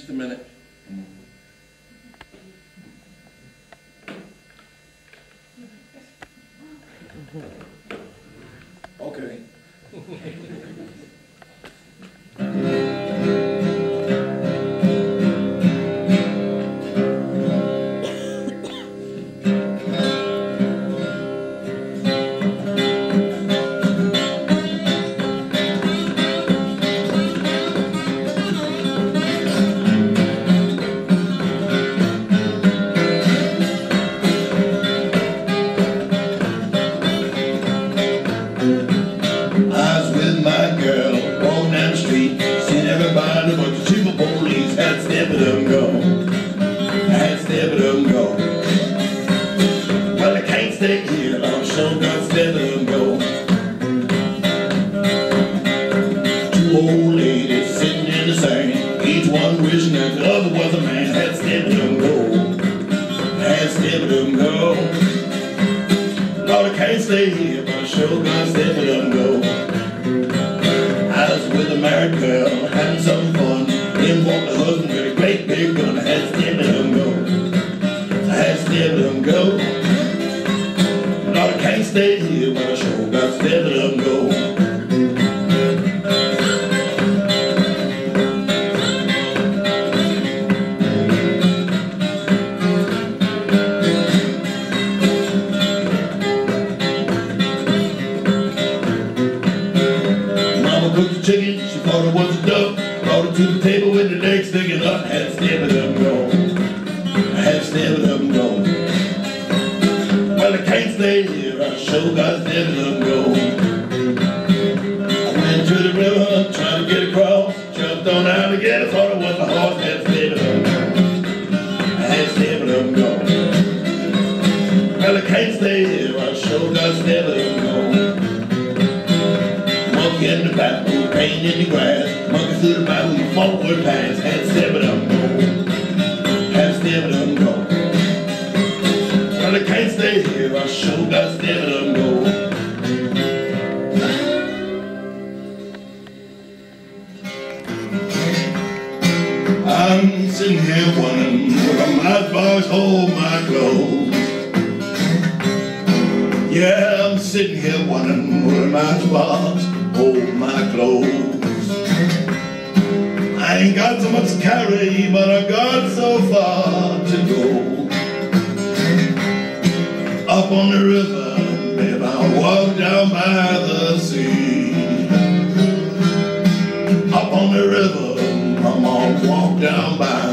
just a minute. road. didn't have one, but I hold my clothes. Yeah, I'm sitting here wondering where my might hold my clothes. I ain't got so much to carry, but I got so far to go. Up on the river, babe, I walk down by the sea. Up on the river, I'm all walk down by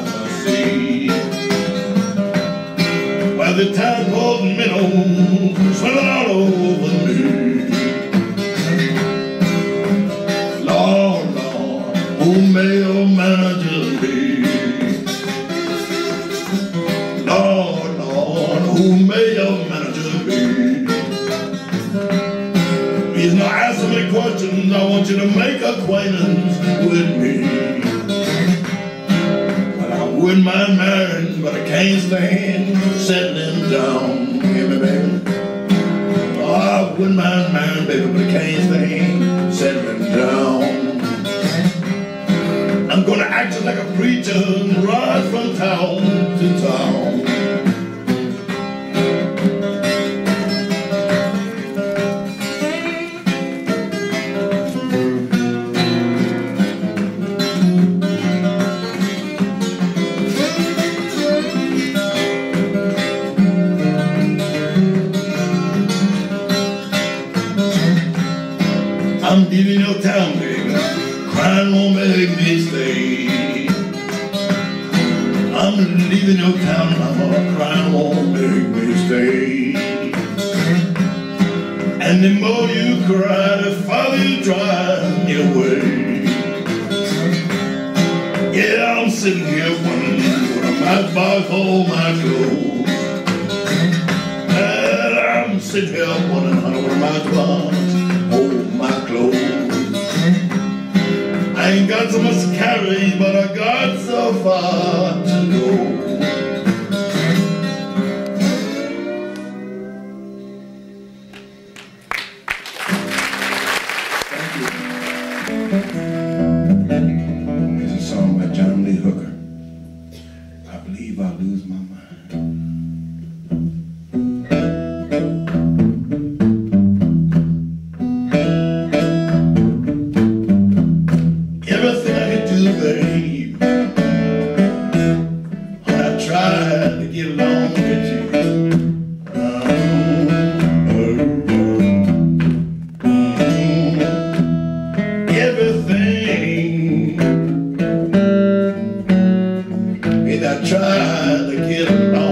the tide-caught minnow swimming all over me. Lord, Lord, who may your manager be. Lord, Lord, who may your manager be. He's not asking me questions. I want you to make acquaintance with me. Well, I wouldn't mind marrying, but I can't stand town to town. And I tried to get along.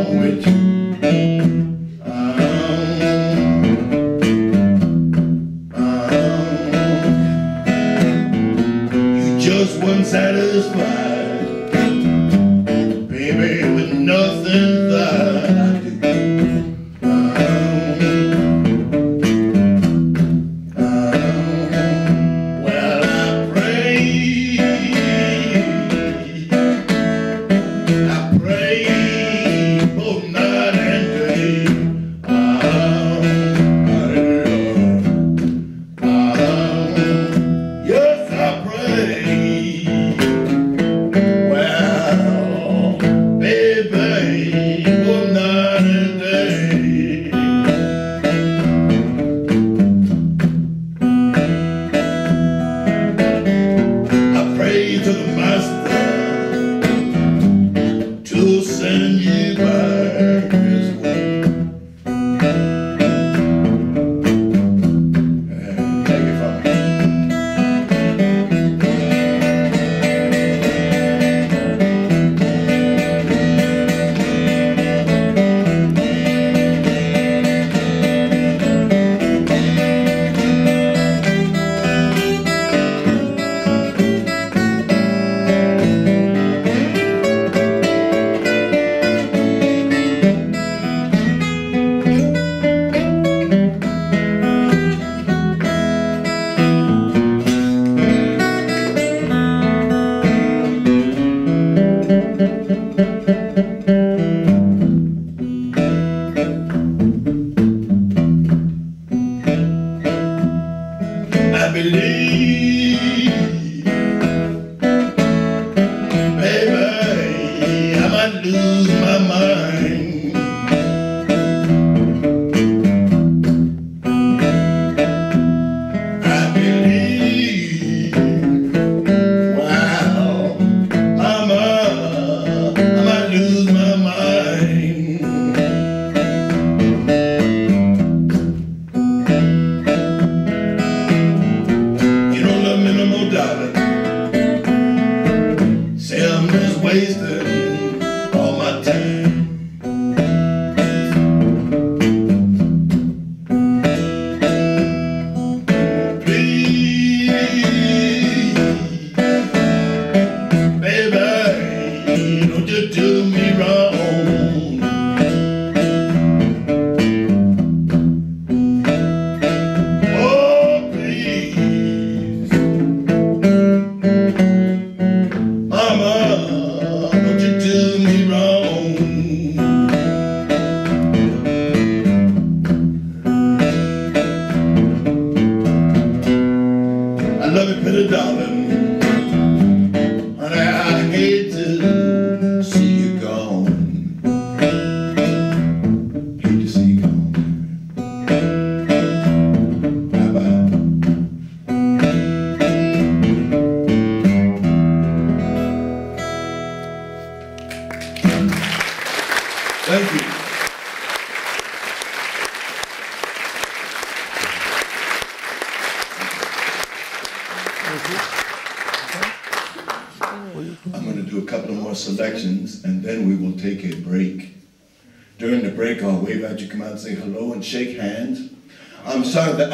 Little darling. Honey,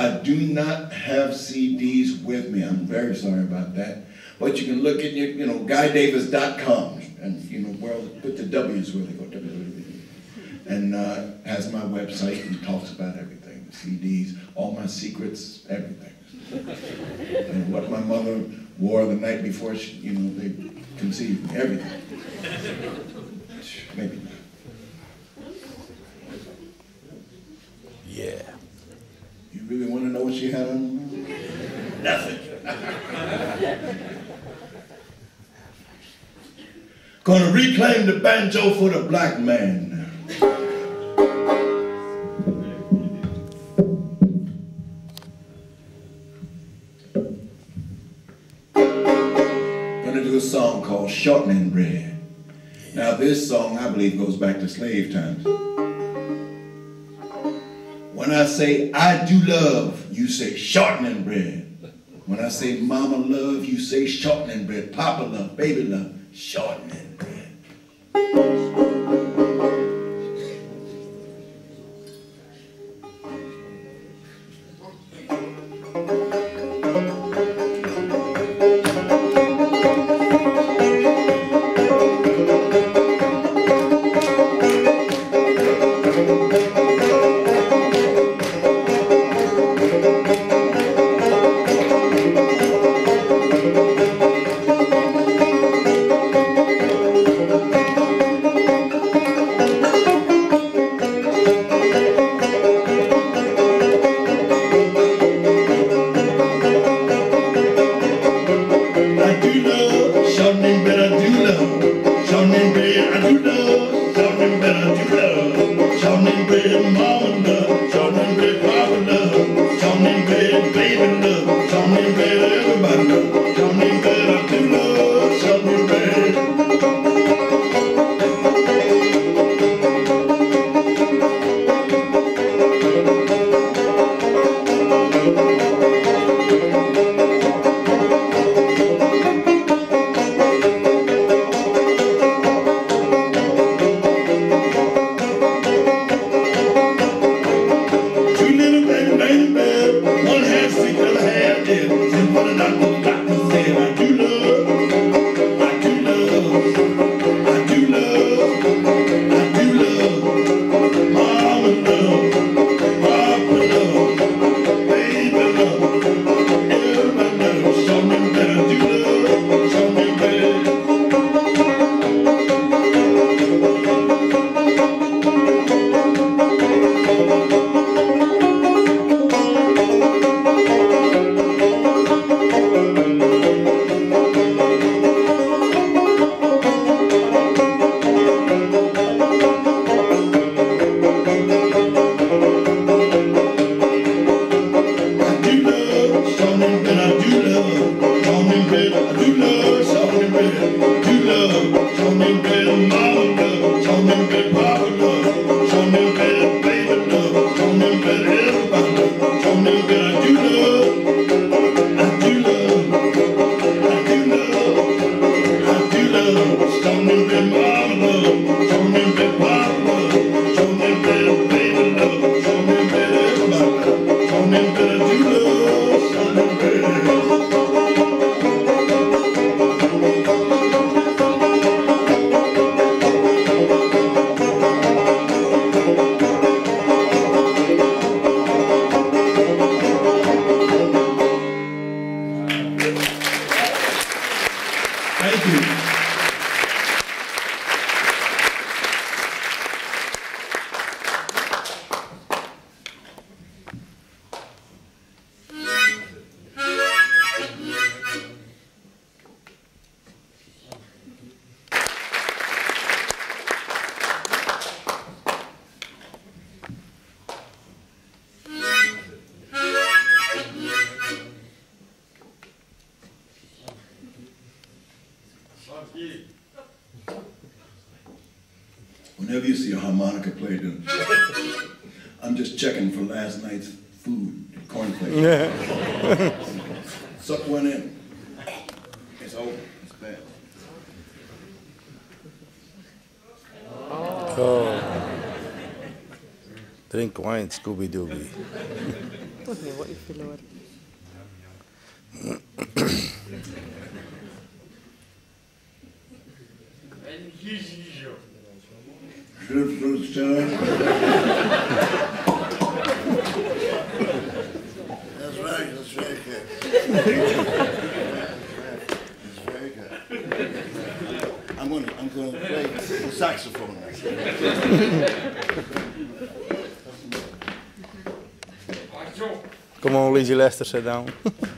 I do not have CDs with me. I'm very sorry about that. But you can look at your, you know, guydavis.com and, you know, where, put the W's where they go. And uh, has my website and talks about everything, the CDs, all my secrets, everything. And what my mother wore the night before she, you know, they conceived me, everything. Maybe not. Yeah. You really want to know what she had on? Nothing. Gonna reclaim the banjo for the black man. Gonna do a song called Shortening Bread. Now this song, I believe, goes back to slave times. When I say I do love, you say shortening bread. When I say mama love, you say shortening bread. Papa love, baby love, shortening Drink wine, Scooby Dooby. Tudni, hogy filor. Fruit, fruit, sir. That's right, that's very good. That's very good. I'm gonna, I'm gonna play the saxophone. Come on, Lizzie Lester, sit down. How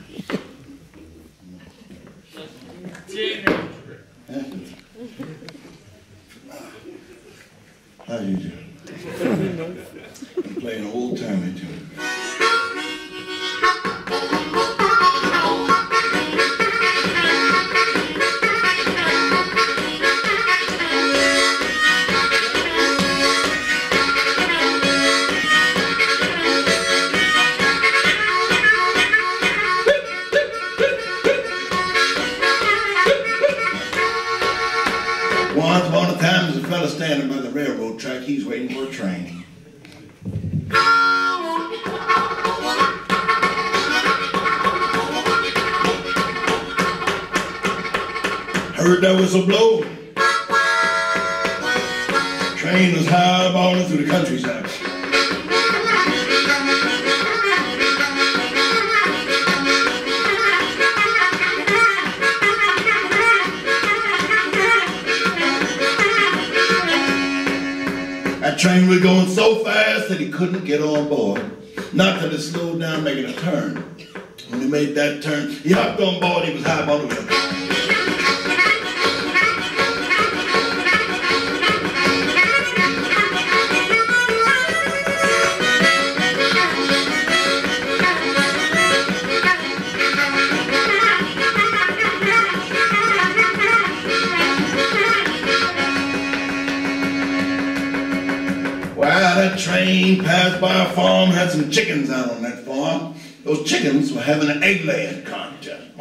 passed by a farm, had some chickens out on that farm. Those chickens were having an egg laying contest.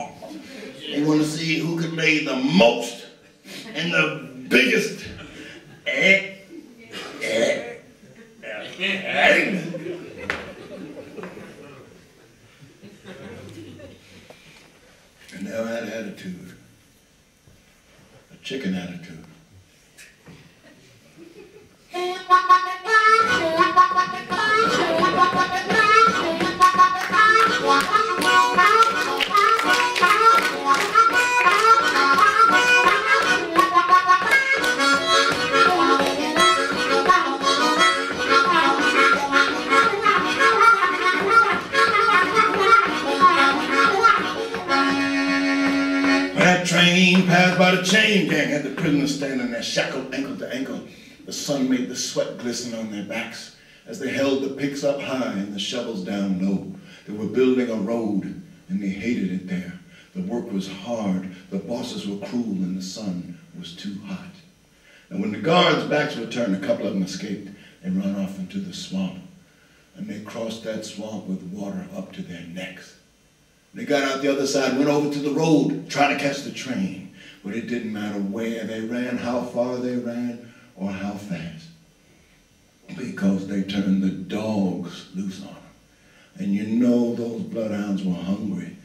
They wanted to see who could lay the most shovels down low. They were building a road and they hated it there. The work was hard, the bosses were cruel, and the sun was too hot. And when the guards' backs were turned, a couple of them escaped and ran off into the swamp. And they crossed that swamp with water up to their necks. They got out the other side, went over to the road, trying to catch the train. But it didn't matter where they ran, how far they ran, or how fast. Because they turned the dogs loose on them. And you know those bloodhounds were hungry.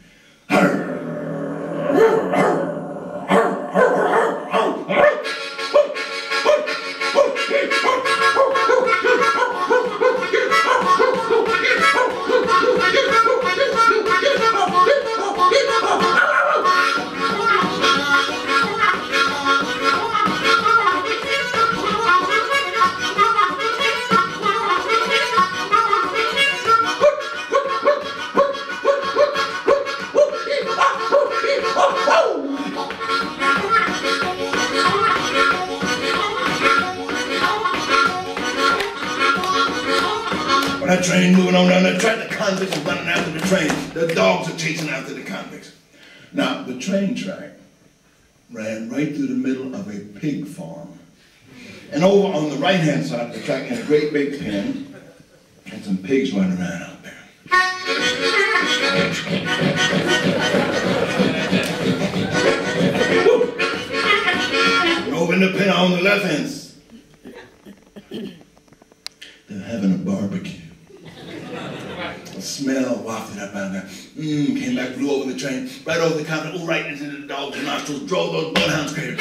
The smell wafted up out there. Mmm, came back, flew over the train, right over the counter, oh, right into the dog's nostrils, drove those bloodhounds crazy.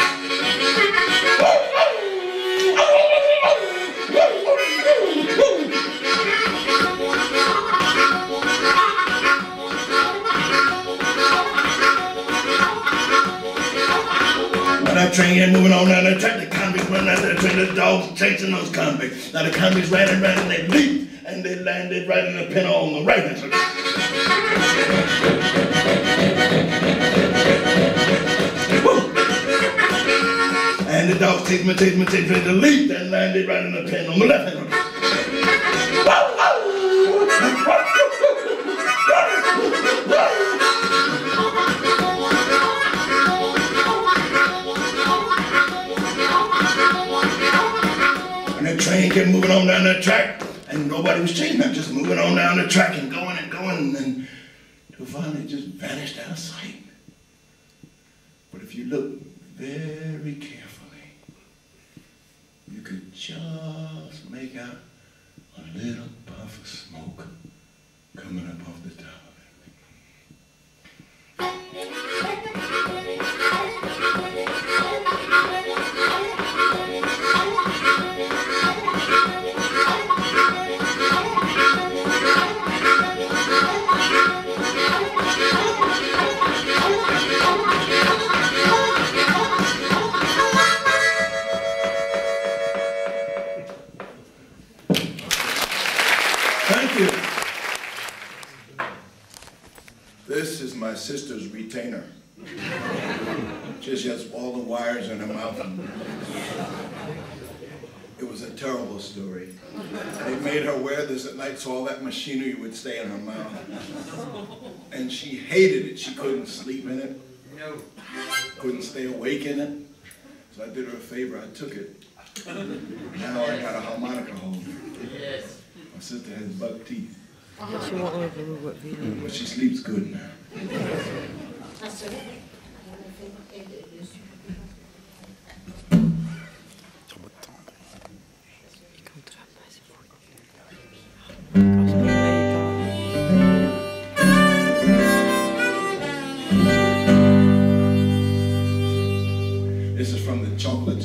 When that train get moving on down the track, convicts running after the train, the dogs chasing those convicts. Now the convicts ran and ran and they leaped and they landed right in the pen on the right! And the dogs chased me, chased me, chased me, they leaped and landed right in the pen on the left hand moving on down the track, and nobody was chasing them, just moving on down the track and going and going, and then till finally just vanished out of sight. But if you look very carefully, you could just make out a little puff of smoke coming up off the top of it. wear this at night so all that machinery would stay in her mouth. And she hated it. She couldn't sleep in it. Couldn't stay awake in it. So I did her a favor. I took it. Now I got a harmonica holder. My sister has buck teeth, She won't ever remove it but she sleeps good now. Chocolate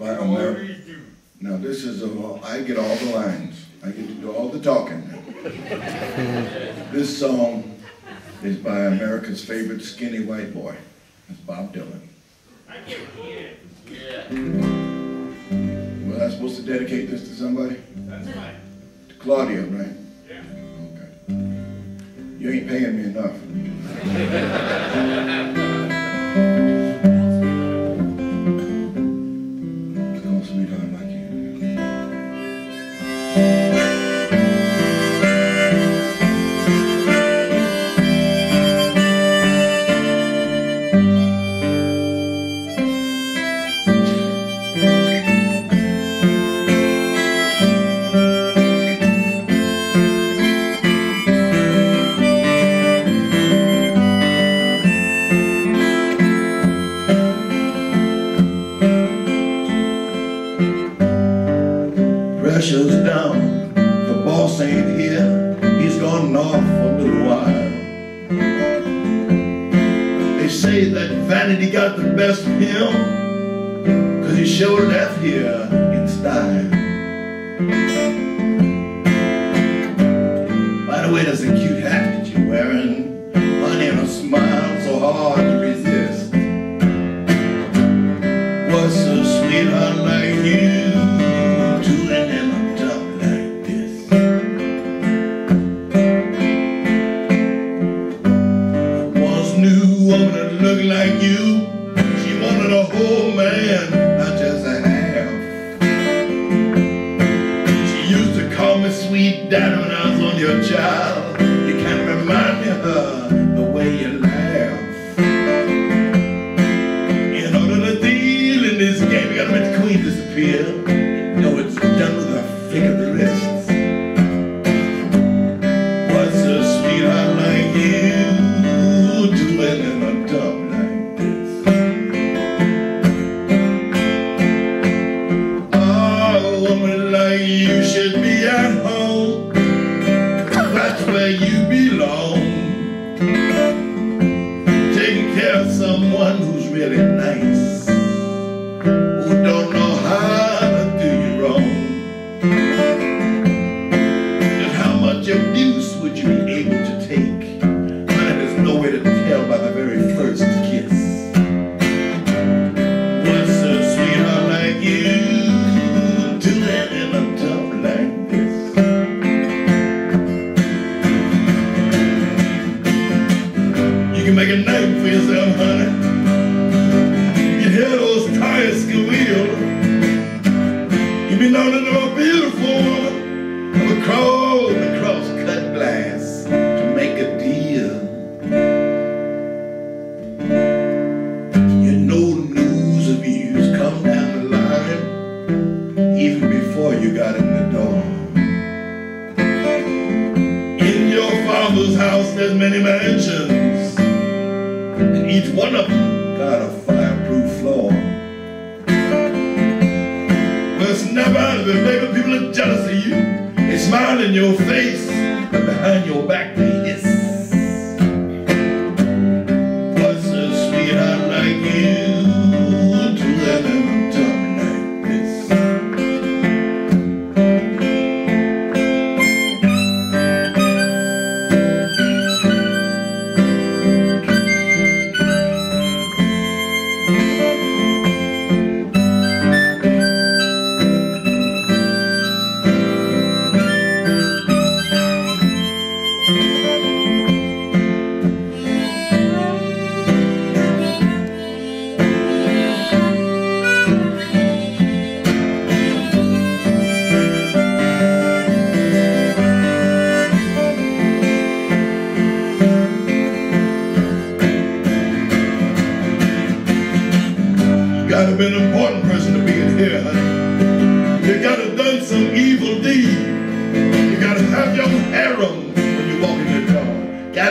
I here? Now this is a I get all the lines. I get to do all the talking. this song is by America's favorite skinny white boy. It's Bob Dylan. Well, I'm supposed to dedicate this to somebody? That's right. To Claudia, right? Yeah. Okay. You ain't paying me enough.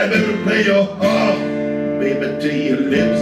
throw you in jail, but still a lot, and they make you king.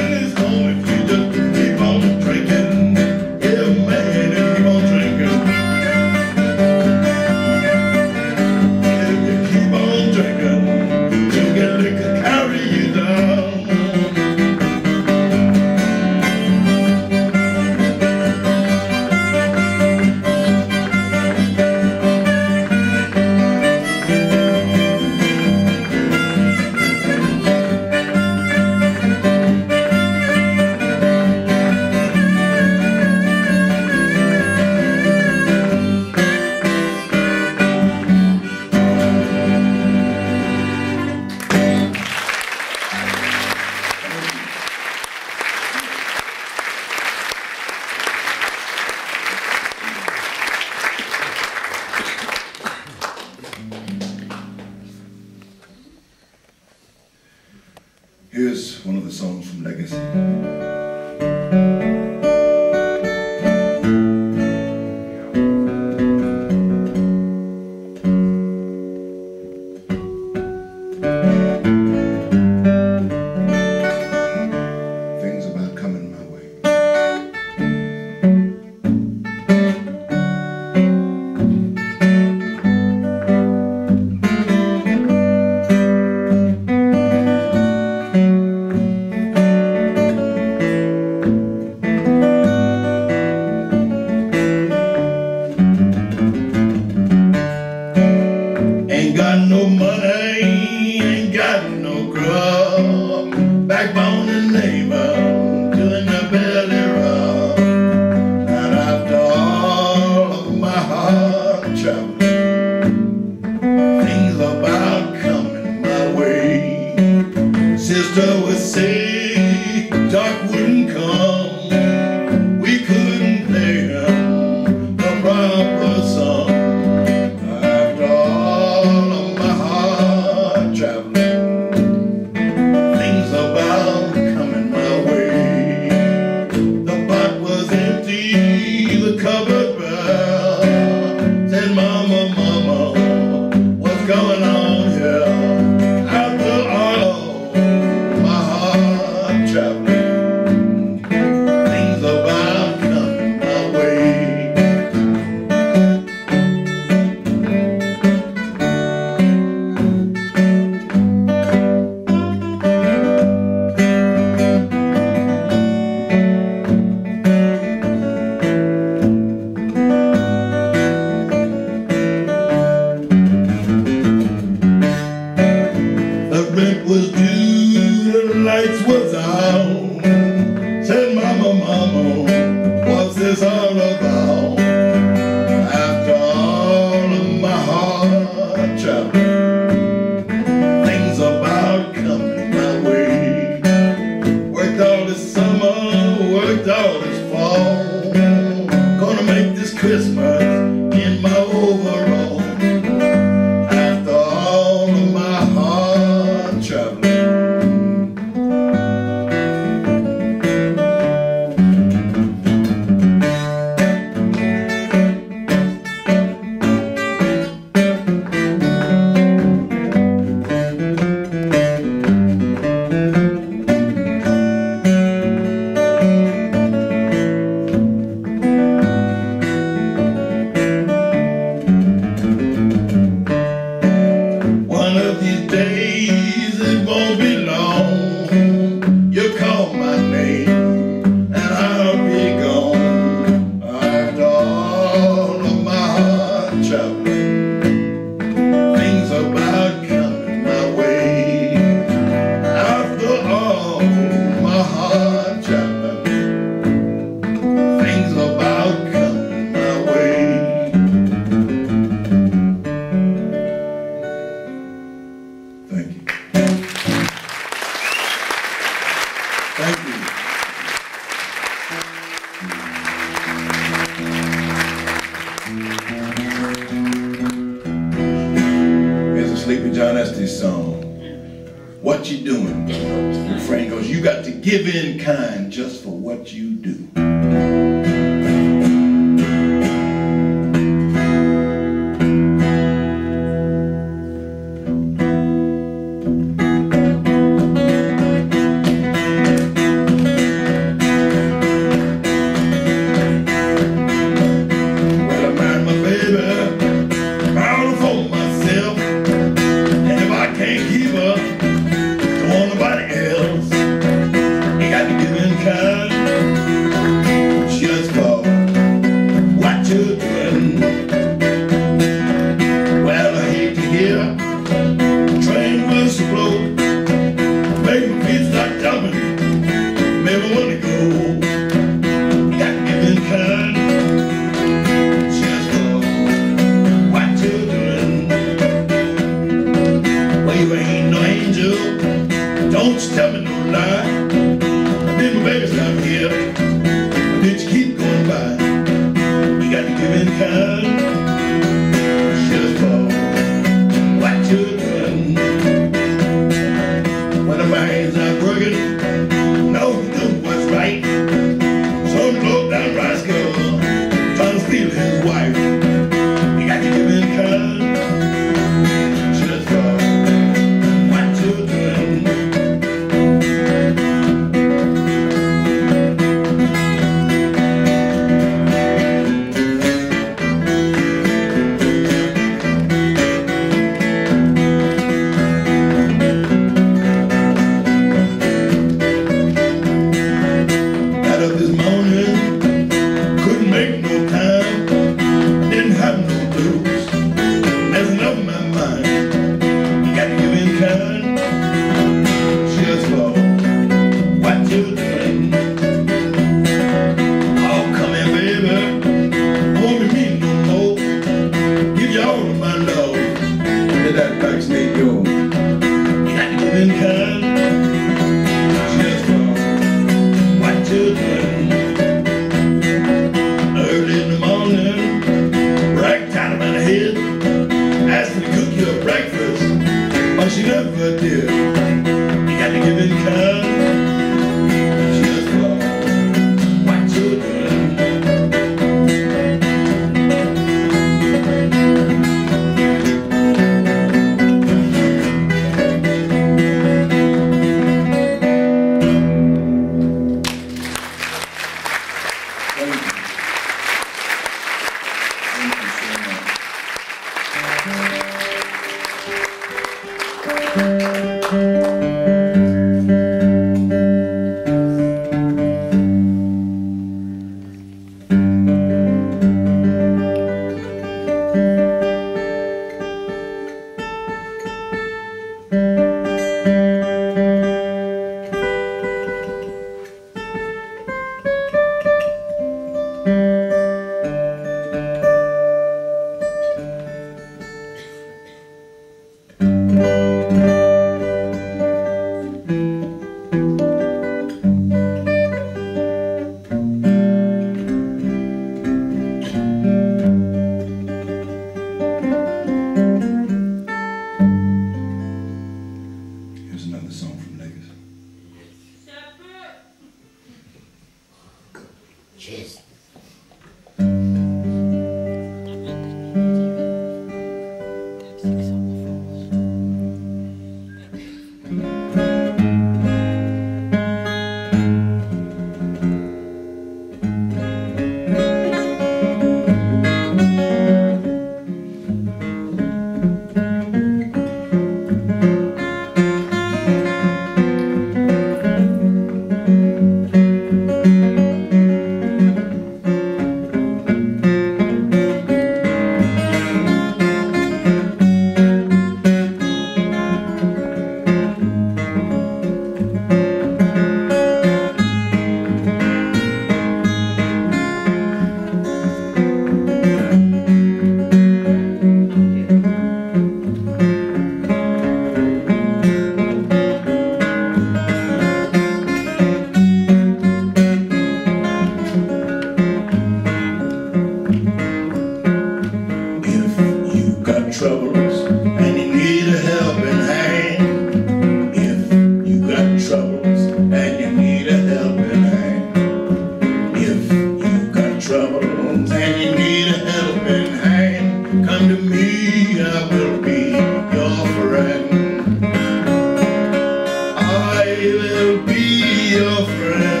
will be your friend.